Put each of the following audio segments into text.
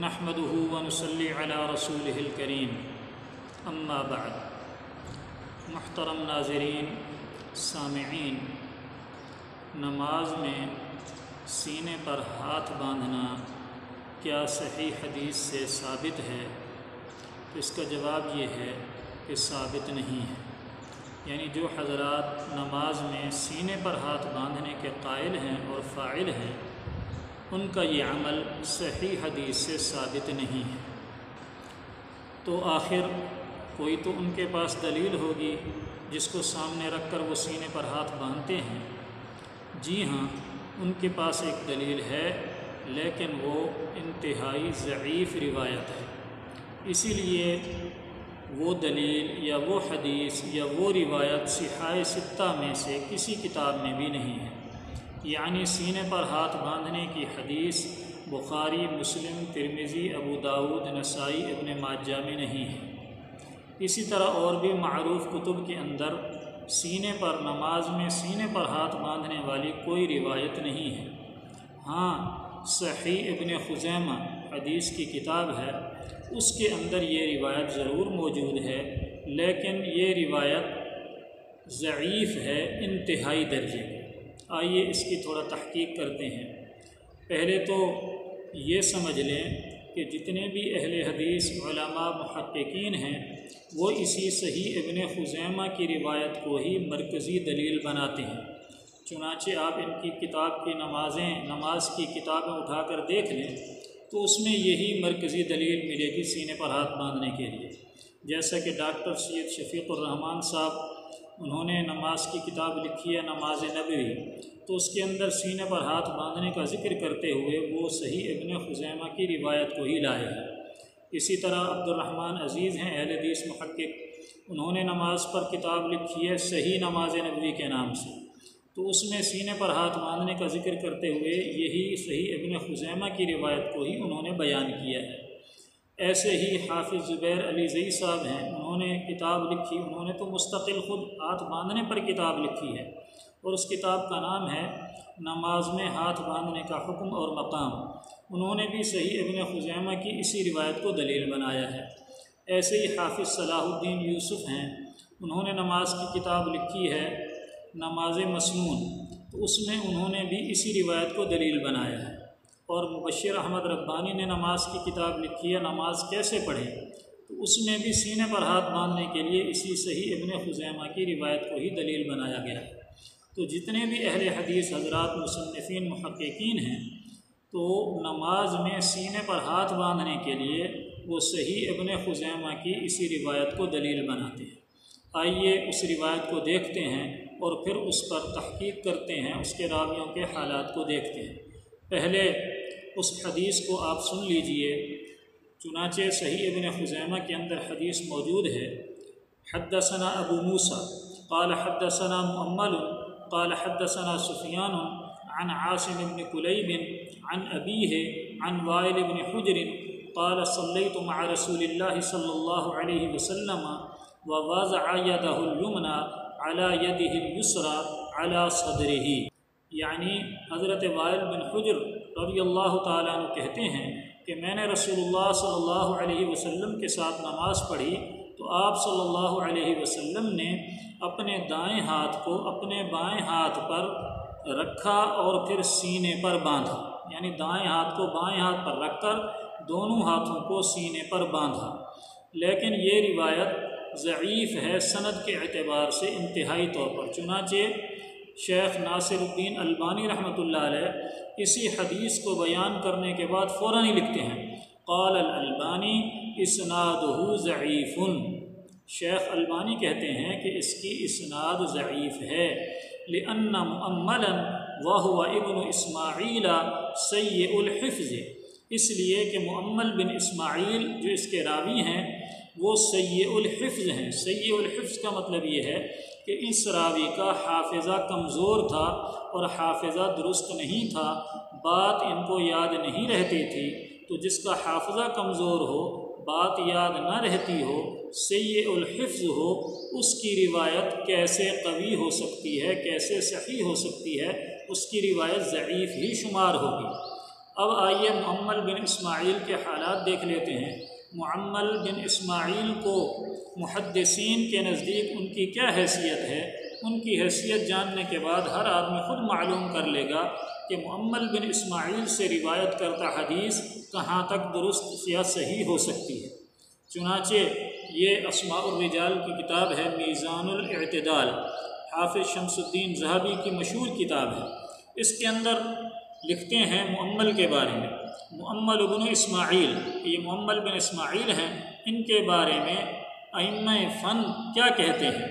نحمده ونصلي على رسوله الكريم. اما بعد. محترم ناظرین، سامعین، نماز میں سینے پر ہاتھ باندھنا کیا صحیح حدیث سے ثابت ہے؟ تو اس کا جواب یہ ہے کہ ثابت نہیں ہے۔ یعنی جو حضرات نماز میں سینے پر ہاتھ باندھنے کے قائل ہیں اور فاعل ہیں ان کا یہ عمل صحیح حدیث سے ثابت نہیں ہے۔ تو آخر کوئی تو ان کے پاس دلیل ہوگی جس کو سامنے رکھ کر وہ سینے پر ہاتھ باندھتے ہیں۔ جی ہاں ان کے پاس ایک دلیل ہے، لیکن وہ انتہائی ضعیف روایت ہے۔ اسی لیے وہ دلیل یا وہ حدیث یا وہ روایت سہائے ستہ میں سے کسی کتاب میں بھی نہیں ہے۔ یعنی سینے پر ہاتھ باندھنے کی حدیث بخاری، مسلم ترمیزی ابو داود، نسائی، ابن ماجہ میں نہیں ہے۔ اسی طرح اور بھی معروف کتب کے اندر سینے پر نماز میں سینے پر ہاتھ باندھنے والی کوئی روایت نہیں ہے۔ ہاں صحیح ابن خزیمہ حدیث کی کتاب ہے۔ اس کے اندر یہ روایت ضرور موجود ہے، لیکن یہ روایت ضعیف ہے انتہائی درجے آئیے اس کی تھوڑا تحقیق کرتے ہیں۔ پہلے تو یہ سمجھ لیں کہ جتنے بھی اہل حدیث، علماء، محققین ہیں، وہ اسی صحیح ابن خزیمہ کی روایت کو ہی مرکزی دلیل بناتے ہیں۔ چنانچہ آپ ان کی کتاب کی نمازیں، نماز کی کتابیں اٹھا کر دیکھ لیں تو اس میں یہی مرکزی دلیل ملے گی سینے پر ہاتھ باندھنے کے لیے۔ جیسا کہ ڈاکٹر سید شفیق الرحمان صاحب انہوں نے نماز کی کتاب لکھی ہے، نماز نبوی۔ تو اس کے اندر سینے پر ہاتھ باندھنے کا ذکر کرتے ہوئے وہ صحیح ابن خزیمہ کی روایت کو ہی لائے ہیں۔ اسی طرح عبد الرحمن عزیز ہیں، اہل حدیث محقق۔ انہوں نے نماز پر کتاب لکھی ہے صحیح نماز نبوی کے نام سے۔ تو اس میں سینے پر ہاتھ باندھنے کا ذکر کرتے ہوئے یہی صحیح ابن خزیمہ کی روایت کو ہی انہوں نے بیان کیا ہے۔ ایسے ہی حافظ زبیر علی زئی صاحب ہیں، انہوں نے کتاب لکھی، انہوں نے تو مستقل خود ہاتھ باندھنے پر کتاب لکھی ہے۔ اور اس کتاب کا نام ہے نماز میں ہاتھ باندھنے کا حکم اور مقام۔ انہوں نے بھی صحیح ابن خزیمہ کی اسی روایت کو دلیل بنایا ہے۔ ایسے ہی حافظ صلاح الدین یوسف ہیں، انہوں نے نماز کی کتاب لکھی ہے نماز مسنون۔ تو اس میں انہوں نے بھی اسی روایت کو دلیل بنایا ہے۔ اور مبشر احمد ربانی نے نماز کی کتاب لکھی ہے، نماز کیسے پڑھیں؟ تو اس میں بھی سینے پر ہاتھ باندھنے کے لیے اسی صحیح ابن خزیمہ کی روایت کو ہی دلیل بنایا گیا ہے۔ تو جتنے بھی اہل حدیث، حضرات، مصنفین، محققین ہیں، تو نماز میں سینے پر ہاتھ باندھنے کے لیے وہ صحیح ابن خزیمہ کی اسی روایت کو دلیل بناتے ہیں۔ آئیے اس روایت کو دیکھتے ہیں اور پھر اس پر تحقیق کرتے ہیں، اس کے راویوں کے حالات کو دیکھتے ہیں۔ پہلے اس حدیث کو آپ سن لیجیے۔ چنانچہ صحیح ابن خزیمہ کے اندر حدیث موجود ہے۔ حدثنا ابو موسیٰ، قال حدثنا مؤمل، قال حدثنا سفیان عن عاصم بن قلیب عن ابیہ عن وائل بن حجر، قال صلیت مع رسول اللہ صلی اللہ علیہ وسلم ووازع يده اليمنى على يده اليسرى على صدره۔ یعنی حضرت وائل بن حجر رضی اللہ تعالیٰ عنہ کہتے ہیں کہ میں نے رسول اللہ صلی اللہ علیہ وسلم کے ساتھ نماز پڑھی تو آپ صلی اللہ علیہ وسلم نے اپنے دائیں ہاتھ کو اپنے بائیں ہاتھ پر رکھا اور پھر سینے پر باندھا یعنی دائیں ہاتھ کو بائیں ہاتھ پر رکھ کر دونوں ہاتھوں کو سینے پر باندھا۔ لیکن یہ روایت ضعیف ہے سند کے اعتبار سے انتہائی طور پر، چنانچہ شیخ ناصر الدین البانی رحمۃ اللہ علیہ اسی حدیث کو بیان کرنے کے بعد فوراً ہی لکھتے ہیں۔ قال البانی اسناد ضعیف۔ شیخ البانی کہتے ہیں کہ اس کی اسناد ضعیف ہے لأن مؤملا وهو ابن اسماعیل سی الحفظ۔ اس لیے کہ معمل بن اسماعیل جو اس کے راوی ہیں، وہ سی الحفظ ہیں۔ سی الحفظ کا مطلب یہ ہے کہ اس راوی کا حافظہ کمزور تھا اور حافظہ درست نہیں تھا۔ بات ان کو یاد نہیں رہتی تھی۔ تو جس کا حافظہ کمزور ہو، بات یاد نہ رہتی ہو سی الحفظ ہو، اس کی روایت کیسے قوی ہو سکتی ہے، کیسے صحیح ہو سکتی ہے، اس کی روایت ضعیف ہی شمار ہوگی۔ اب آئیے معمل بن اسماعیل کے حالات دیکھ لیتے ہیں۔ معمل بن اسماعیل کو محدثین کے نزدیک ان کی کیا حیثیت ہے؟ ان کی حیثیت جاننے کے بعد ہر آدمی خود معلوم کر لے گا کہ معمل بن اسماعیل سے روایت کرتا حدیث کہاں تک درست یا صحیح ہو سکتی ہے۔ چنانچہ یہ اسماء الرجال کی کتاب ہے میزان الاعتدال۔ حافظ شمس الدین ذہبی کی مشہور کتاب ہے۔ اس کے اندر لکھتے ہیں معمل کے بارے میں۔ معمل بن اسماعیل، یہ معمل بن اسماعیل ہیں، ان کے بارے میں ائم فن کیا کہتے ہیں؟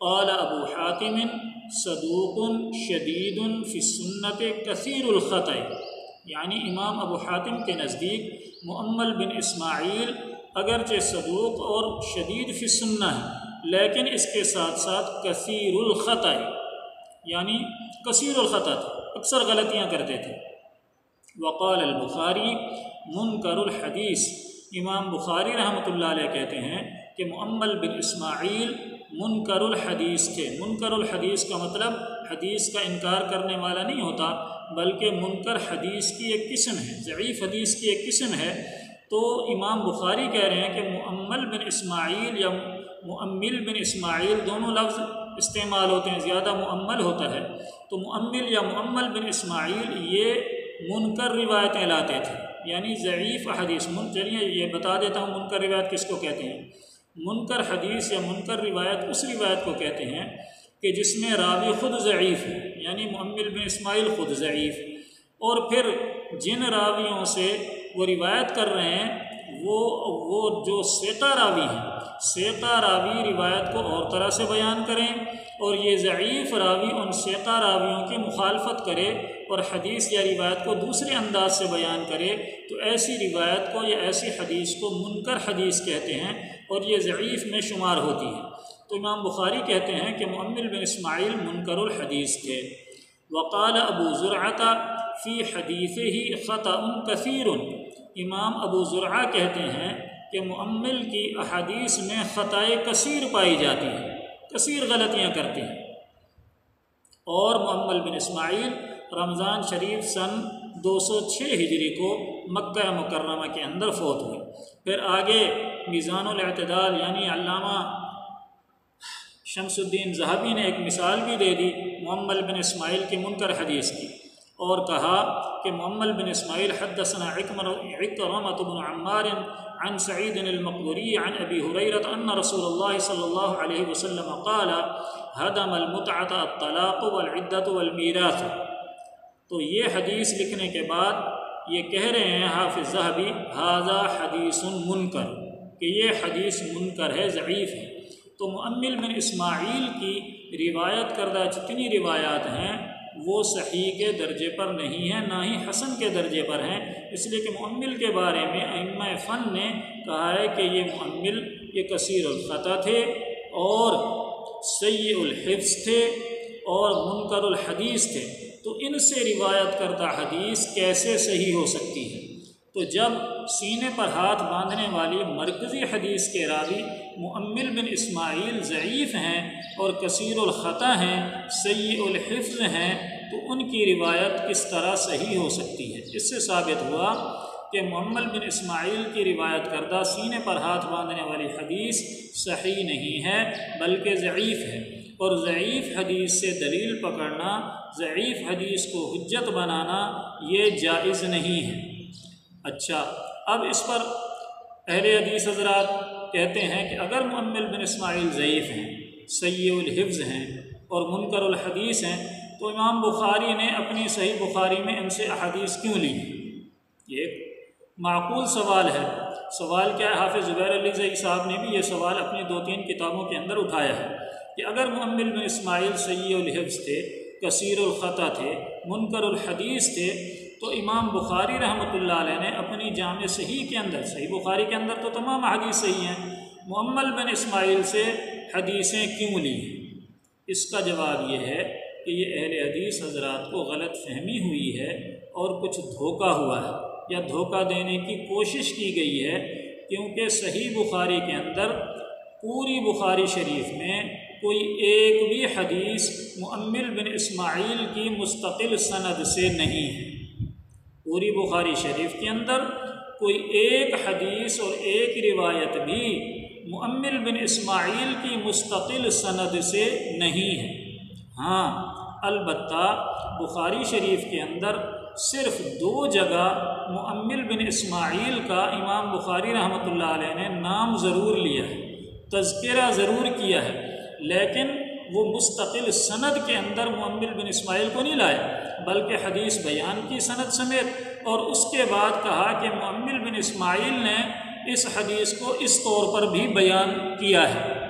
قال ابو حاتم، صدوق شدید فی سنت کثیر الخط یعنی امام ابو حاتم کے نزدیک معمل بن اسماعیل اگرچہ صدوق اور شدید فی سنہ ہے لیکن اس کے ساتھ ساتھ کثیر الخط یعنی کثیر الخط اکثر غلطیاں کرتے تھے۔ وقال البخاری، منکر الحدیث۔ امام بخاری رحمۃ اللہ علیہ کہتے ہیں کہ معمل بن اسماعیل منکر الحدیث تھے منکر الحدیث کا مطلب حدیث کا انکار کرنے والا نہیں ہوتا، بلکہ منکر حدیث کی ایک قسم ہے، ضعیف حدیث کی ایک قسم ہے۔ تو امام بخاری کہہ رہے ہیں کہ معمل بن اسماعیل یا معمل بن اسماعیل دونوں لفظ استعمال ہوتے ہیں، زیادہ معمل ہوتا ہے۔ تو معمل یا معمل بن اسماعیل یہ منکر روایتیں لاتے تھے۔ یعنی ضعیف حدیث من چلیے یہ بتا دیتا ہوں منکر روایت کس کو کہتے ہیں۔ منکر حدیث یا منکر روایت اس روایت کو کہتے ہیں کہ جس میں راوی خود ضعیف ہے یعنی معمل بن اسماعیل خود ضعیف۔ اور پھر جن راویوں سے وہ روایت کر رہے ہیں وہ وہ جو سیتا راوی ہیں، سیتا راوی روایت کو اور طرح سے بیان کریں اور یہ ضعیف راوی ان سیتا راویوں کی مخالفت کرے اور حدیث یا روایت کو دوسرے انداز سے بیان کرے تو ایسی روایت کو یا ایسی حدیث کو منکر حدیث کہتے ہیں اور یہ ضعیف میں شمار ہوتی ہے۔ تو امام بخاری کہتے ہیں کہ معمل بن اسماعیل منکر الحدیث تھے۔ وقال ابو ذرعہ فی حدیث ہی خطا کثیر۔ امام ابو ذرعہ کہتے ہیں کہ معمل کی احادیث میں خطائے کثیر پائی جاتی ہیں کثیر غلطیاں کرتے ہیں۔ اور معمل بن اسماعیل رمضان شریف سن دو سو چھ ہجری کو مکہ مکرمہ کے اندر فوت ہوئے۔ پھر آگے میزان الاعتدال یعنی علامہ شمس الدین ذہبی نے ایک مثال بھی دے دی محمل بن اسماعیل کی منکر حدیث کی۔ اور کہا کہ محمل بن اسماعیل حدثنا عکرمت بن عمار عن سعید المقبری عن ابی حریرت ان رسول اللہ صلی اللہ علیہ وسلم قال هدم المتعت الطلاق والعدت والمیراث. تو یہ حدیث لکھنے کے بعد یہ کہہ رہے ہیں حافظ ذہبی حاضہ حدیث منکر. کہ یہ حدیث منکر ہے، ضعیف ہے۔ تو معمل بن اسماعیل کی روایت کردہ جتنی روایات ہیں وہ صحیح کے درجے پر نہیں ہیں، نہ ہی حسن کے درجے پر ہیں۔ اس لیے کہ معمل کے بارے میں ائمہ فن نے کہا ہے کہ یہ معمل یہ کثیر الخطہ تھے اور سید الحفظ تھے اور منکر الحدیث تھے۔ تو ان سے روایت کردہ حدیث کیسے صحیح ہو سکتی ہے؟ تو جب سینے پر ہاتھ باندھنے والی مرکزی حدیث کے راوی معمل بن اسماعیل ضعیف ہیں اور کثیر الخطہ ہیں سید الحفظ ہیں، تو ان کی روایت کس طرح صحیح ہو سکتی ہے؟ اس سے ثابت ہوا کہ محمل بن اسماعیل کی روایت کردہ سینے پر ہاتھ باندھنے والی حدیث صحیح نہیں ہے، بلکہ ضعیف ہے۔ اور ضعیف حدیث سے دلیل پکڑنا، ضعیف حدیث کو حجت بنانا یہ جائز نہیں ہے۔ اچھا اب اس پر اہل حدیث حضرات کہتے ہیں کہ اگر معمل بن اسماعیل ضعیف ہیں سید الحفظ ہیں اور منکر الحدیث ہیں، تو امام بخاری نے اپنی صحیح بخاری میں ان سے احادیث کیوں لی؟ یہ ایک معقول سوال ہے۔ سوال کیا ہے؟ حافظ زبیر علی زئی صاحب نے بھی یہ سوال اپنی دو تین کتابوں کے اندر اٹھایا ہے کہ اگر معمل بن اسماعیل سید الحفظ تھے، کثیر الخطہ تھے، منکر الحدیث تھے تو امام بخاری رحمۃ اللہ علیہ نے اپنی جامع صحیح کے اندر، صحیح بخاری کے اندر تو تمام حدیث صحیح ہیں معمل بن اسماعیل سے حدیثیں کیوں لی ہیں؟ اس کا جواب یہ ہے کہ یہ اہل حدیث حضرات کو غلط فہمی ہوئی ہے اور کچھ دھوکہ ہوا ہے، یا دھوکہ دینے کی کوشش کی گئی ہے، کیونکہ صحیح بخاری کے اندر پوری بخاری شریف میں کوئی ایک بھی حدیث معمل بن اسماعیل کی مستقل سند سے نہیں ہے۔ پوری بخاری شریف کے اندر کوئی ایک حدیث اور ایک روایت بھی معمل بن اسماعیل کی مستقل سند سے نہیں ہے۔ ہاں البتہ بخاری شریف کے اندر صرف دو جگہ معمل بن اسماعیل کا امام بخاری رحمۃ اللہ علیہ نے نام ضرور لیا ہے، تذکرہ ضرور کیا ہے، لیکن وہ مستقل سند کے اندر معمل بن اسماعیل کو نہیں لائے، بلکہ حدیث بیان کی سند سمیت، اور اس کے بعد کہا کہ معمل بن اسماعیل نے اس حدیث کو اس طور پر بھی بیان کیا ہے۔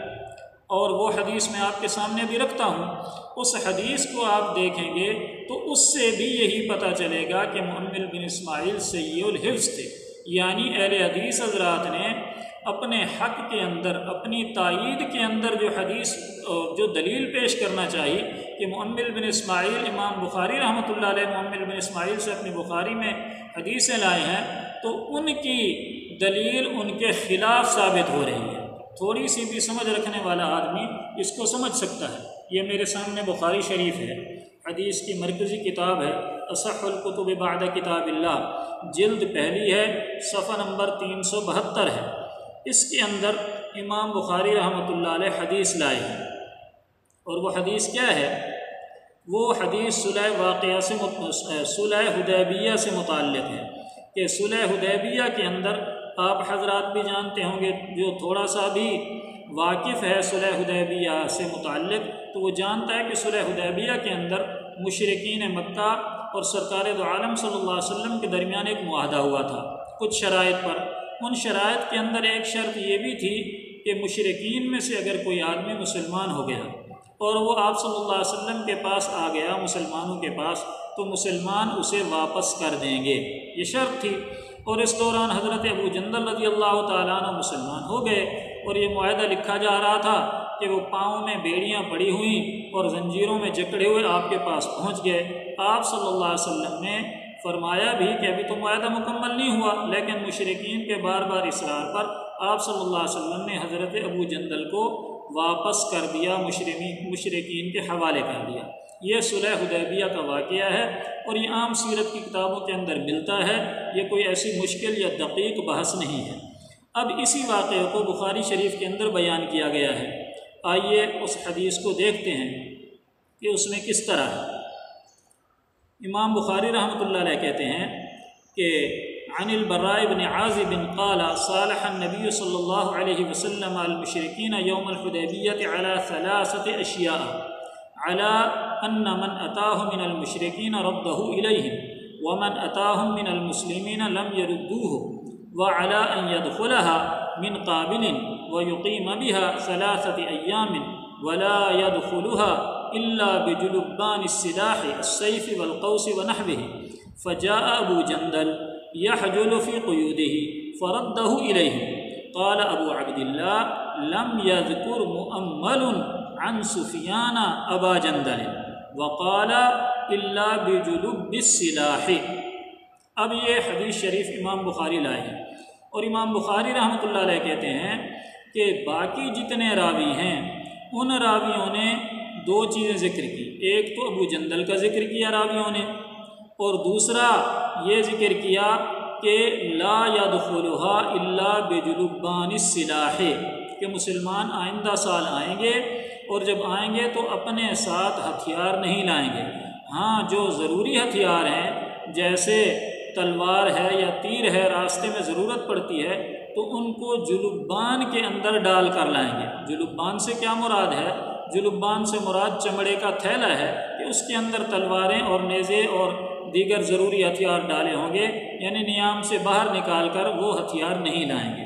اور وہ حدیث میں آپ کے سامنے بھی رکھتا ہوں۔ اس حدیث کو آپ دیکھیں گے تو اس سے بھی یہی پتہ چلے گا کہ محمد بن اسماعیل سید الحفظ تھے۔ یعنی اہل حدیث حضرات نے اپنے حق کے اندر، اپنی تائید کے اندر جو حدیث، جو دلیل پیش کرنا چاہیے کہ محمد بن اسماعیل، امام بخاری رحمۃ اللہ علیہ محمد بن اسماعیل سے اپنی بخاری میں حدیثیں لائے ہیں، تو ان کی دلیل ان کے خلاف ثابت ہو رہی ہے۔ تھوڑی سی بھی سمجھ رکھنے والا آدمی اس کو سمجھ سکتا ہے۔ یہ میرے سامنے بخاری شریف ہے۔ حدیث کی مرکزی کتاب ہے۔ اصح القتب بعد کتاب اللہ۔ جلد پہلی ہے، صفحہ نمبر تین سو بہتر ہے۔ اس کے اندر امام بخاری رحمۃ اللہ علیہ حدیث لائے ہیں۔ اور وہ حدیث کیا ہے؟ وہ حدیث صلح واقعہ سے صلح حدیبیہ سے متعلق ہے کہ صلح حدیبیہ کے اندر آپ حضرات بھی جانتے ہوں گے، جو تھوڑا سا بھی واقف ہے صلح حدیبیہ سے متعلق، تو وہ جانتا ہے کہ صلح حدیبیہ کے اندر مشرقین مکہ اور سرکار دو عالم صلی اللہ علیہ وسلم کے درمیان ایک معاہدہ ہوا تھا۔ کچھ شرائط پر ان شرائط کے اندر ایک شرط یہ بھی تھی کہ مشرقین میں سے اگر کوئی آدمی مسلمان ہو گیا اور وہ آپ صلی اللہ علیہ وسلم کے پاس آ گیا، مسلمانوں کے پاس، تو مسلمان اسے واپس کر دیں گے۔ یہ شرط تھی۔ اور اس دوران حضرت ابو جندل رضی اللہ تعالیٰ عنہ مسلمان ہو گئے اور یہ معاہدہ لکھا جا رہا تھا کہ وہ پاؤں میں بیڑیاں پڑی ہوئیں اور زنجیروں میں جکڑے ہوئے آپ کے پاس پہنچ گئے۔ آپ صلی اللہ علیہ وسلم نے فرمایا بھی کہ ابھی تو معاہدہ مکمل نہیں ہوا، لیکن مشرقین کے بار بار اصرار پر آپ صلی اللہ علیہ وسلم نے حضرت ابو جندل کو واپس کر دیا مشرقین کے حوالے کر دیا۔ یہ صلح حدیبیہ کا واقعہ ہے اور یہ عام سیرت کی کتابوں کے اندر ملتا ہے۔ یہ کوئی ایسی مشکل یا دقیق بحث نہیں ہے۔ اب اسی واقعے کو بخاری شریف کے اندر بیان کیا گیا ہے۔ آئیے اس حدیث کو دیکھتے ہیں کہ اس میں کس طرح ہے۔ امام بخاری رحمۃ اللہ علیہ کہتے ہیں کہ عن البراء بن عازب قال صالح النبی صلی اللہ علیہ وسلم المشرقین یوم الحدیبیت علی ثلاثت اشیاء، علی ان من اتاہ من المشرقین رده الیہم ومن اتاہم من المسلمین لم يردوه وعلى ان يدخلها من قابل ويقيم بها ثلاثة ايام ولا يدخلها الا بجلبان السلاح، السيف والقوس ونحوه. فجاء ابو جندل يحجل في قيوده، فرده اليه قال ابو عبد الله، لم يذكر مؤمل عن سفیان ابا جندل. وقال اللہ بجلب السلاح. اب یہ حدیث شریف امام بخاری لائے ہیں اور امام بخاری رحمۃ اللہ علیہ کہتے ہیں کہ باقی جتنے راوی ہیں، ان راویوں نے دو چیزیں ذکر کی۔ ایک تو ابو جندل کا ذکر کیا راویوں نے، اور دوسرا یہ ذکر کیا کہ لا یا دخلحا اللہ بجلبان السلاح، کہ مسلمان آئندہ سال آئیں گے اور جب آئیں گے تو اپنے ساتھ ہتھیار نہیں لائیں گے۔ ہاں جو ضروری ہتھیار ہیں، جیسے تلوار ہے یا تیر ہے، راستے میں ضرورت پڑتی ہے، تو ان کو جلوبان کے اندر ڈال کر لائیں گے۔ جلوبان سے کیا مراد ہے؟ جلوبان سے مراد چمڑے کا تھیلا ہے کہ اس کے اندر تلواریں اور نیزے اور دیگر ضروری ہتھیار ڈالے ہوں گے یعنی نیام سے باہر نکال کر وہ ہتھیار نہیں لائیں گے۔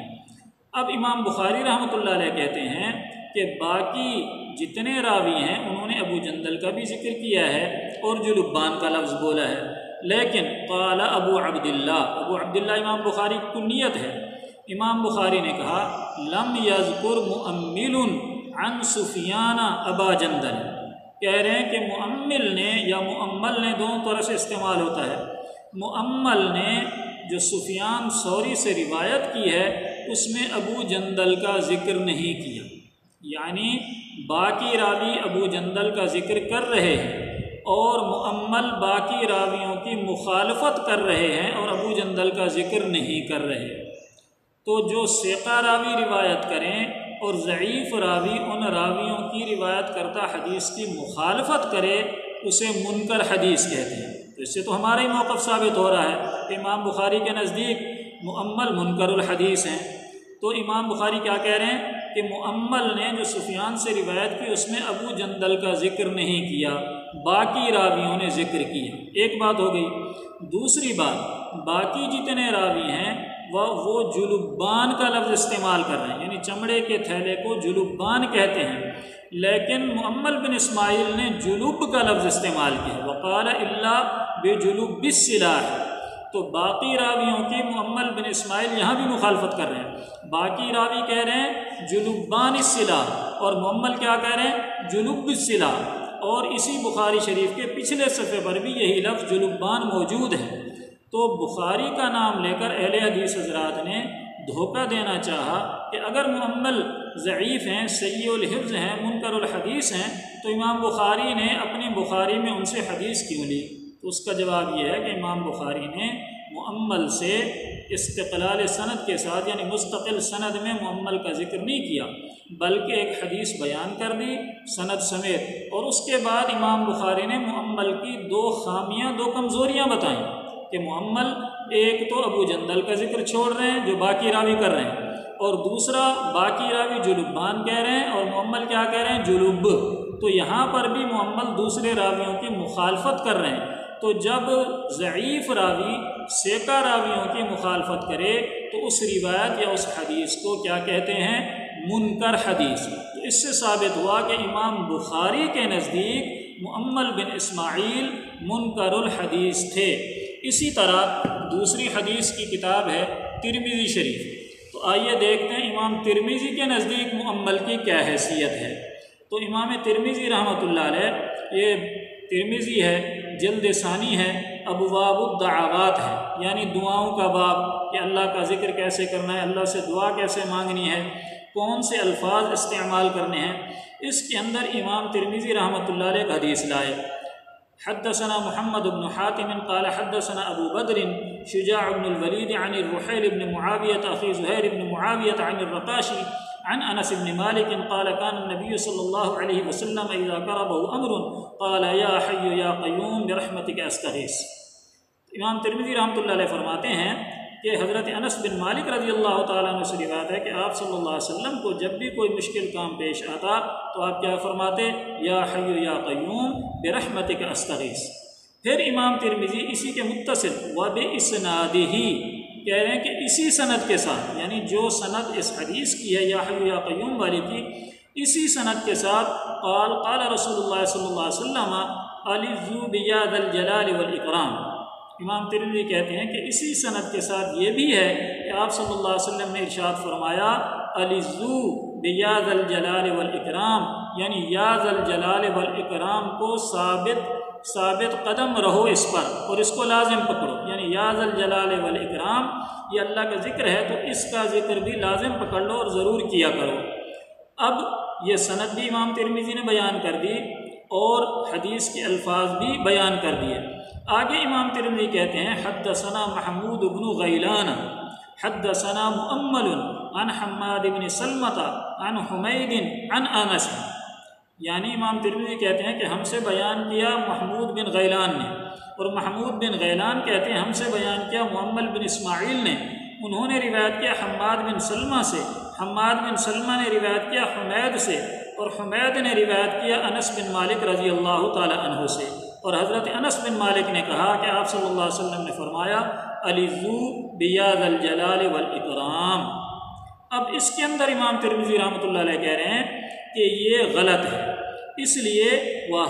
اب امام بخاری رحمۃ اللہ علیہ کہتے ہیں کہ باقی جتنے راوی ہیں، انہوں نے ابو جندل کا بھی ذکر کیا ہے اور جو لبان کا لفظ بولا ہے۔ لیکن قال ابو عبداللہ ابو عبداللہ امام بخاری کی نیت ہے۔ امام بخاری نے کہا، لم یذکر مؤمل عن سفیان ابا جندل۔ کہہ رہے ہیں کہ معمل نے یا معمل نے دونوں طرح سے استعمال ہوتا ہے۔ معمل نے جو سفیان سوری سے روایت کی ہے، اس میں ابو جندل کا ذکر نہیں کیا۔ یعنی باقی راوی ابو جندل کا ذکر کر رہے ہیں اور معمل باقی راویوں کی مخالفت کر رہے ہیں اور ابو جندل کا ذکر نہیں کر رہے۔ تو جو سیکا راوی روایت کریں اور ضعیف راوی ان راویوں کی روایت کرتا حدیث کی مخالفت کرے، اسے منکر حدیث کہتے ہیں۔ تو اس سے تو ہمارا ہی موقف ثابت ہو رہا ہے۔ کہ امام بخاری کے نزدیک معمل منکر الحدیث ہیں۔ تو امام بخاری کیا کہہ رہے ہیں؟ کہ معمل نے جو سفیان سے روایت کی، اس میں ابو جندل کا ذکر نہیں کیا، باقی راویوں نے ذکر کیا۔ ایک بات ہو گئی۔ دوسری بات، باقی جتنے راوی ہیں، وہ وہ جلوبان کا لفظ استعمال کر رہے ہیں۔ یعنی چمڑے کے تھیلے کو جلوبان کہتے ہیں۔ لیکن محمد بن اسماعیل نے جلوب کا لفظ استعمال کیا۔ وقال اللہ بے جلوب بس ہے تو باقی راویوں کی محمد بن اسماعیل یہاں بھی مخالفت کر رہے ہیں۔ باقی راوی کہہ رہے ہیں جلوبان الصلاح اور محمد کیا کہہ رہے ہیں؟ جلوب الصلاح اور اسی بخاری شریف کے پچھلے صفحے پر بھی یہی لفظ جلوبان موجود ہے۔ تو بخاری کا نام لے کر اہل حدیث حضرات نے دھوکہ دینا چاہا کہ اگر محمل ضعیف ہیں سید الحفظ ہیں، منکر الحدیث ہیں، تو امام بخاری نے اپنی بخاری میں ان سے حدیث کیوں لی؟ تو اس کا جواب یہ ہے کہ امام بخاری نے معمل سے استقلال سند کے ساتھ یعنی مستقل سند میں معمل کا ذکر نہیں کیا، بلکہ ایک حدیث بیان کر دی سند سمیت۔ اور اس کے بعد امام بخاری نے معمل کی دو خامیاں، دو کمزوریاں بتائیں کہ معمل ایک تو ابو جندل کا ذکر چھوڑ رہے ہیں، جو باقی راوی کر رہے ہیں، اور دوسرا باقی راوی جلوبان کہہ رہے ہیں، اور معمل کیا کہہ رہے ہیں؟ جلوب تو یہاں پر بھی معمل دوسرے راویوں کی مخالفت کر رہے ہیں۔ تو جب ضعیف راوی، سیکا راویوں کی مخالفت کرے، تو اس روایت یا اس حدیث کو کیا کہتے ہیں؟ منکر حدیث۔ تو اس سے ثابت ہوا کہ امام بخاری کے نزدیک معمل بن اسماعیل منکر الحدیث تھے۔ اسی طرح دوسری حدیث کی کتاب ہے ترمیزی شریف۔ تو آئیے دیکھتے ہیں امام ترمیزی کے نزدیک معمل کی کیا حیثیت ہے۔ تو امام ترمیزی رحمۃ اللہ علیہ، یہ ترمیزی ہے جلد ثانی ہے، ابواب الدعوات ہے۔ یعنی دعاؤں کا باب کہ اللہ کا ذکر کیسے کرنا ہے، اللہ سے دعا کیسے مانگنی ہے، کون سے الفاظ استعمال کرنے ہیں۔ اس کے اندر امام ترمیزی رحمۃ اللہ علیہ حدیث لائے۔ حدثنا محمد بن حاتم قال حدثنا أبو بدر، شجاع بن الوليد عن الرحيل بن معاوية أخي زهير بن معاوية عن الرقاشي عن أنس بن مالك قال كان النبي صلى الله عليه وسلم إذا قربه أمر قال يا حي يا قيوم برحمتك أستغيث امام ترمذی رحمۃ اللہ علیہ فرماتے ہیں کہ حضرت انس بن مالک رضی اللہ تعالیٰ عنہ سے روایت ہے کہ آپ صلی اللہ علیہ وسلم کو جب بھی کوئی مشکل کام پیش آتا تو آپ کیا فرماتے؟ یا حیو یا قیوم برحمت کا استغیث۔ پھر امام ترمیزی اسی کے متصل و بے اسناد ہی کہہ رہے ہیں کہ اسی صنعت کے ساتھ یعنی جو صنعت اس حدیث کی ہے، یا حیو یا قیوم والی کی اسی صنعت کے ساتھ قال قال رسول اللہ صلی اللہ علیہ وسلم، علی ذو بیاد الجلال والاکرام. امام ترمی کہتے ہیں کہ اسی صنعت کے ساتھ یہ بھی ہے کہ آپ صلی اللہ علیہ وسلم نے ارشاد فرمایا علیزو بیاض الجلال والاکرام. یعنی یاز الجلال والاکرام کو ثابت ثابت قدم رہو اس پر اور اس کو لازم پکڑو یعنی یاز الجلال والاکرام، یہ اللہ کا ذکر ہے تو اس کا ذکر بھی لازم پکڑ لو اور ضرور کیا کرو۔ اب یہ صنعت بھی امام ترمیزی نے بیان کر دی اور حدیث کے الفاظ بھی بیان کر دیے۔ آگے امام ترمذی کہتے ہیں حد ثنا محمود ابن غیلان حد ثنا معمل عن حماد بن سلمت عن حمید، عن انس یعنی امام ترمذی کہتے ہیں کہ ہم سے بیان کیا محمود بن غیلان نے اور محمود بن غیلان کہتے ہیں ہم سے بیان کیا محمد بن اسماعیل نے۔ انہوں نے روایت کیا حماد بن سلمہ سے۔ حماد بن سلمہ نے روایت کیا حمید سے اور حمید نے روایت کیا انس بن مالک رضی اللہ تعالی عنہ سے۔ اور حضرت انس بن مالک نے کہا کہ آپ صلی اللہ علیہ وسلم نے فرمایا علی زو بیاد الجلال والاکرام اب اس کے اندر امام ترمیزی رحمۃ اللہ علیہ کہہ رہے ہیں کہ یہ غلط ہے۔ اس لیے وہ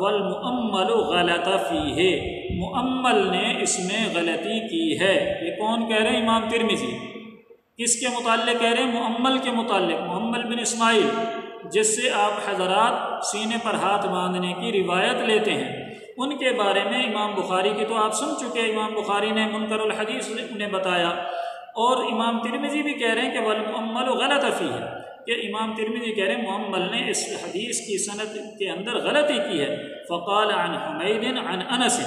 ولمعمل غلط فی ہے معمل نے اس میں غلطی کی ہے۔ یہ کون کہہ رہے ہیں؟ امام ترمیزی کس کے متعلق کہہ رہے ہیں؟ معمل کے متعلق۔ محمد بن اسماعیل، جس سے آپ حضرات سینے پر ہاتھ باندھنے کی روایت لیتے ہیں۔ ان کے بارے میں امام بخاری کی تو آپ سن چکے امام بخاری نے منکر الحدیث انہیں بتایا۔ اور امام ترمیزی بھی کہہ رہے ہیں کہ ولمعمل و غلط افی ہے، کہ امام ترمیزی کہہ رہے ہیں محمل نے اس حدیث کی صنعت کے اندر غلطی کی ہے۔ فقال عن حمید عن انس۔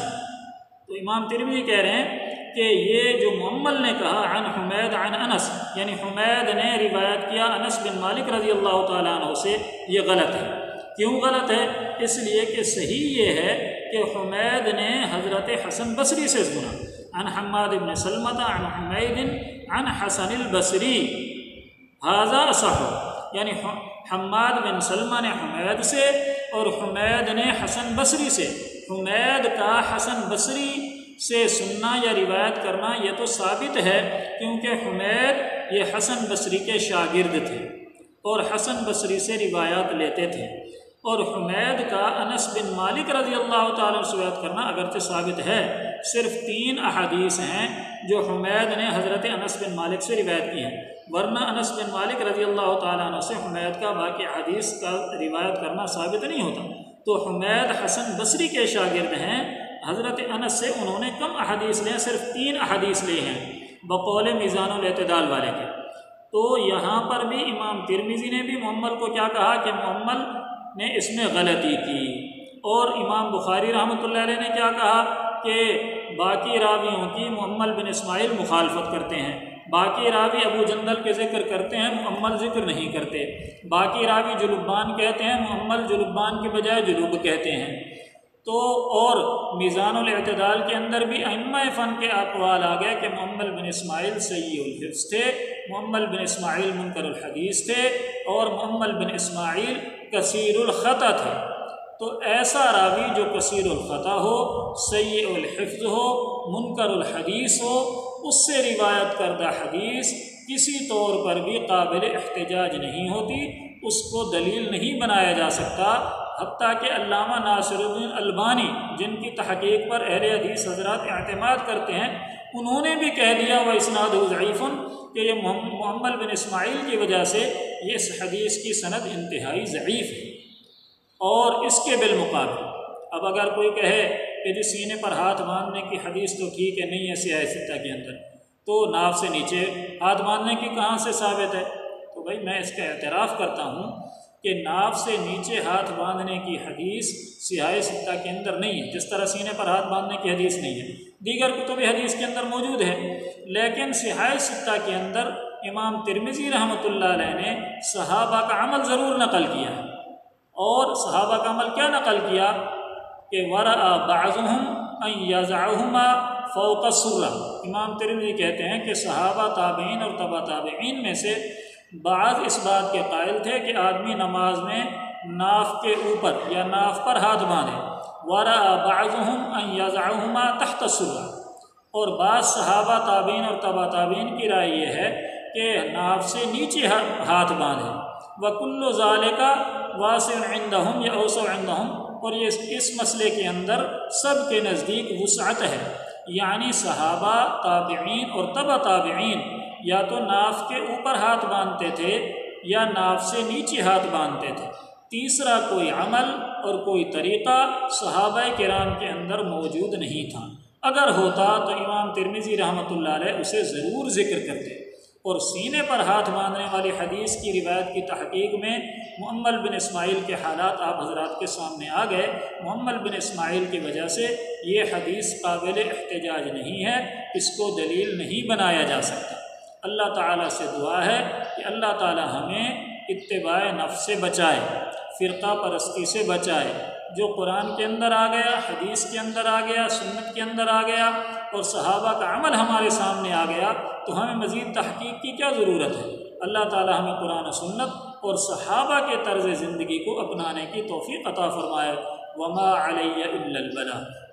تو امام ترمی کہہ رہے ہیں کہ یہ جو محمل نے کہا عن حمید عن انس یعنی حمید نے روایت کیا انس بن مالک رضی اللہ تعالیٰ عنہ سے، یہ غلط ہے۔ کیوں غلط ہے؟ اس لیے کہ صحیح یہ ہے کہ حمید نے حضرت حسن بصری سے سنا۔ عن حماد بن سلمت عن حمید عن حسن البصری. حاضہ صح یعنی حماد بن سلمہ نے حمید سے اور حمید نے حسن بصری سے. حمید کا حسن بصری سے سننا یا روایت کرنا یہ تو ثابت ہے کیونکہ حمید یہ حسن بصری کے شاگرد تھے اور حسن بصری سے روایات لیتے تھے. اور حمید کا انس بن مالک رضی اللہ تعالیٰ روایت کرنا اگرچہ ثابت ہے، صرف تین احادیث ہیں جو حمید نے حضرت انس بن مالک سے روایت کی ہیں ورنہ انس بن مالک رضی اللہ تعالیٰ عنہ سے حمید کا باقی حدیث کا روایت کرنا ثابت نہیں ہوتا۔ تو حمید حسن بصری کے شاگرد ہیں۔ حضرت انس سے انہوں نے کم احادیث لیں، صرف تین احادیث لیے ہیں بقول میزان الاعتدال والے کے۔ تو یہاں پر بھی امام ترمیزی نے بھی محمل کو کیا کہا کہ محمل نے اس میں غلطی کی۔ اور امام بخاری رحمۃ اللہ علیہ نے کیا کہا کہ باقی راویوں کی محمل بن اسماعیل مخالفت کرتے ہیں۔ باقی راوی ابو جندل کے ذکر کرتے ہیں محمل ذکر نہیں کرتے۔ باقی راوی جلوبان کہتے ہیں محمل جلوبان کے بجائے جلوب کہتے ہیں۔ تو اور میزان الاعتدال کے اندر بھی ائمہ فن کے اقوال آ گئے کہ محمد بن اسماعیل سید الحفظ تھے، محمد بن اسماعیل منکر الحدیث تھے اور محمد بن اسماعیل کثیر الخطا تھے۔ تو ایسا راوی جو کثیر الخطا ہو سید الحفظ ہو، منکر الحدیث ہو، اس سے روایت کردہ حدیث کسی طور پر بھی قابل احتجاج نہیں ہوتی، اس کو دلیل نہیں بنایا جا سکتا، حتیٰ کہ علامہ ناصر الدین البانی، جن کی تحقیق پر اہل حدیث حضرات اعتماد کرتے ہیں، انہوں نے بھی کہہ دیا، وہ اسناد ضعیف کہ یہ محمد بن اسماعیل کی وجہ سے یہ اس حدیث کی صنعت انتہائی ضعیف ہے. اور اس کے بالمقابل۔ اب اگر کوئی کہے کہ جس سینے پر ہاتھ باندھنے کی حدیث تو ٹھیک ہے، نہیں ہے سیاہ ستہ کے اندر۔ تو ناف سے نیچے ہاتھ باندھنے کی کہاں سے ثابت ہے؟ تو بھائی میں اس کا اعتراف کرتا ہوں کہ ناف سے نیچے ہاتھ باندھنے کی حدیث سیاہ ستہ کے اندر نہیں ہے۔ جس طرح سینے پر ہاتھ باندھنے کی حدیث نہیں ہے۔ دیگر کتب حدیث کے اندر موجود ہے لیکن سیاہ ستہ کے اندر امام ترمزی رحمۃ اللہ علیہ نے صحابہ کا عمل ضرور نقل کیا ہے۔ اور صحابہ کا عمل کیا نقل کیا کہ ورا بعضهم یازعہما فوق سورہ امام ترمزی کہتے ہیں کہ صحابہ تابعین اور تبا تابعین میں سے بعض اس بات کے قائل تھے کہ آدمی نماز میں ناف کے اوپر یا ناف پر ہاتھ باندھے۔ ورا بعضهم یازعہما تحت سورہ اور بعض صحابہ تابعین اور تبا تابعین کی رائے یہ ہے کہ ناف سے نیچے ہاتھ باندھے۔ وکل و ظال کا واسع عندہم یا اوسع عندہم اور یہ اس مسئلے کے اندر سب کے نزدیک وسعت ہے۔ یعنی صحابہ، تابعین اور تبا تابعین، یا تو ناف کے اوپر ہاتھ باندھتے تھے، یا ناف سے نیچے ہاتھ باندھتے تھے۔ تیسرا کوئی عمل اور کوئی طریقہ صحابہ کرام کے اندر موجود نہیں تھا۔ اگر ہوتا تو امام ترمیزی رحمۃ اللہ علیہ اسے ضرور ذکر کرتے۔ اور سینے پر ہاتھ باندھنے والی حدیث کی روایت کی تحقیق میں محمد بن اسماعیل کے حالات آپ حضرات کے سامنے آ گئے۔ محمد بن اسماعیل کی وجہ سے یہ حدیث قابل احتجاج نہیں ہے، اس کو دلیل نہیں بنایا جا سکتا۔ اللہ تعالیٰ سے دعا ہے کہ اللہ تعالیٰ ہمیں اتباع نفس سے بچائے، فرقہ پرستی سے بچائے۔ جو قرآن کے اندر آ گیا، حدیث کے اندر آ گیا، سنت کے اندر آ گیا اور صحابہ کا عمل ہمارے سامنے آ گیا تو ہمیں مزید تحقیق کی کیا ضرورت ہے؟ اللہ تعالی ہمیں قرآن و سنت اور صحابہ کے طرز زندگی کو اپنانے کی توفیق عطا فرمائے۔ وما علیہ البلا